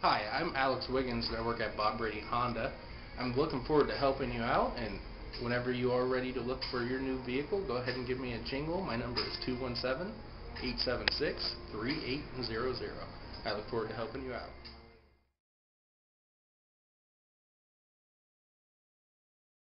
Hi, I'm Alex Wiggins and I work at Bob Brady Honda. I'm looking forward to helping you out and whenever you are ready to look for your new vehicle, go ahead and give me a jingle. My number is 217-876-3800. I look forward to helping you out.